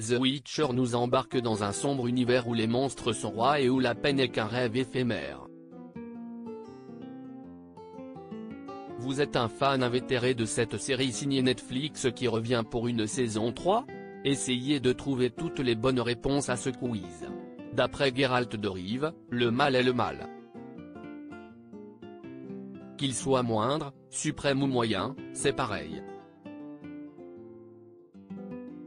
The Witcher nous embarque dans un sombre univers où les monstres sont rois et où la peine est qu'un rêve éphémère. Vous êtes un fan invétéré de cette série signée Netflix qui revient pour une saison 3 Essayez de trouver toutes les bonnes réponses à ce quiz. D'après Geralt de Rive, le mal est le mal. Qu'il soit moindre, suprême ou moyen, c'est pareil.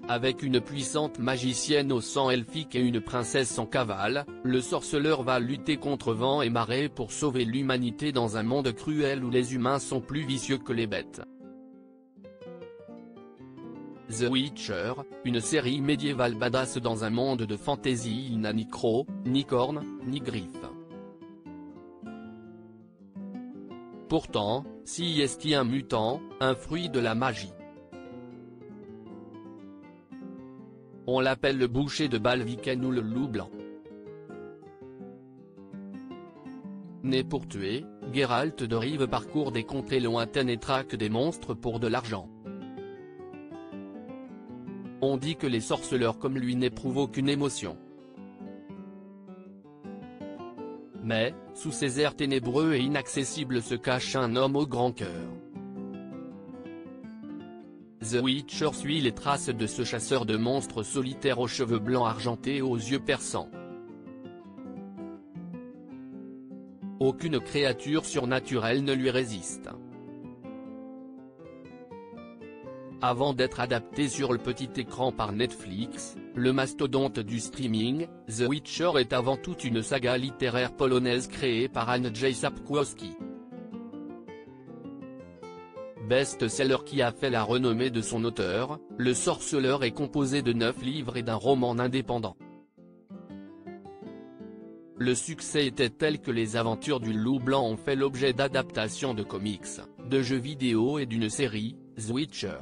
Avec une puissante magicienne au sang elfique et une princesse en cavale, le sorceleur va lutter contre vent et marée pour sauver l'humanité dans un monde cruel où les humains sont plus vicieux que les bêtes. The Witcher, une série médiévale badass dans un monde de fantasy il n'a ni croc, ni cornes, ni griffes. Pourtant, si est un mutant, un fruit de la magie. On l'appelle le boucher de Balviken ou le loup blanc. Né pour tuer, Geralt de Rive parcourt des contrées lointaines et traque des monstres pour de l'argent. On dit que les sorceleurs comme lui n'éprouvent aucune émotion. Mais, sous ces airs ténébreux et inaccessibles se cache un homme au grand cœur. The Witcher suit les traces de ce chasseur de monstres solitaire aux cheveux blancs argentés et aux yeux perçants. Aucune créature surnaturelle ne lui résiste. Avant d'être adapté sur le petit écran par Netflix, le mastodonte du streaming, The Witcher est avant tout une saga littéraire polonaise créée par Andrzej Sapkowski best-seller qui a fait la renommée de son auteur, Le Sorceleur est composé de neuf livres et d'un roman indépendant. Le succès était tel que les aventures du Loup Blanc ont fait l'objet d'adaptations de comics, de jeux vidéo et d'une série, The Witcher.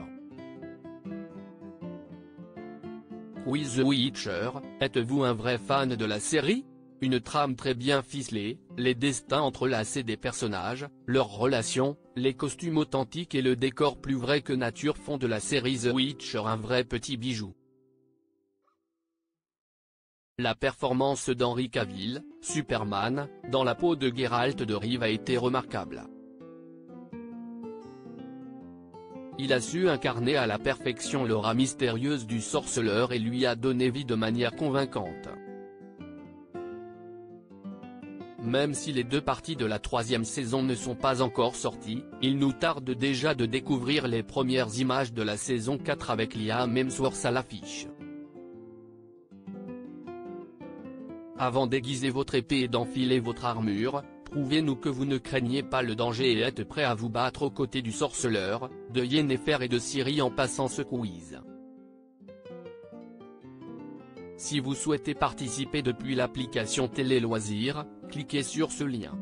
Oui The Witcher, êtes-vous un vrai fan de la série? Une trame très bien ficelée, les destins entrelacés des personnages, leurs relations, les costumes authentiques et le décor plus vrai que nature font de la série The Witcher un vrai petit bijou. La performance d'Henry Cavill, Superman, dans la peau de Geralt de Rive a été remarquable. Il a su incarner à la perfection l'aura mystérieuse du sorceleur et lui a donné vie de manière convaincante. Même si les deux parties de la troisième saison ne sont pas encore sorties, il nous tarde déjà de découvrir les premières images de la saison 4 avec Liam Hemsworth à l'affiche. Avant d'aiguiser votre épée et d'enfiler votre armure, prouvez-nous que vous ne craignez pas le danger et êtes prêt à vous battre aux côtés du sorceleur, de Yennefer et de Ciri en passant ce quiz. Si vous souhaitez participer depuis l'application Télé Loisirs, cliquez sur ce lien.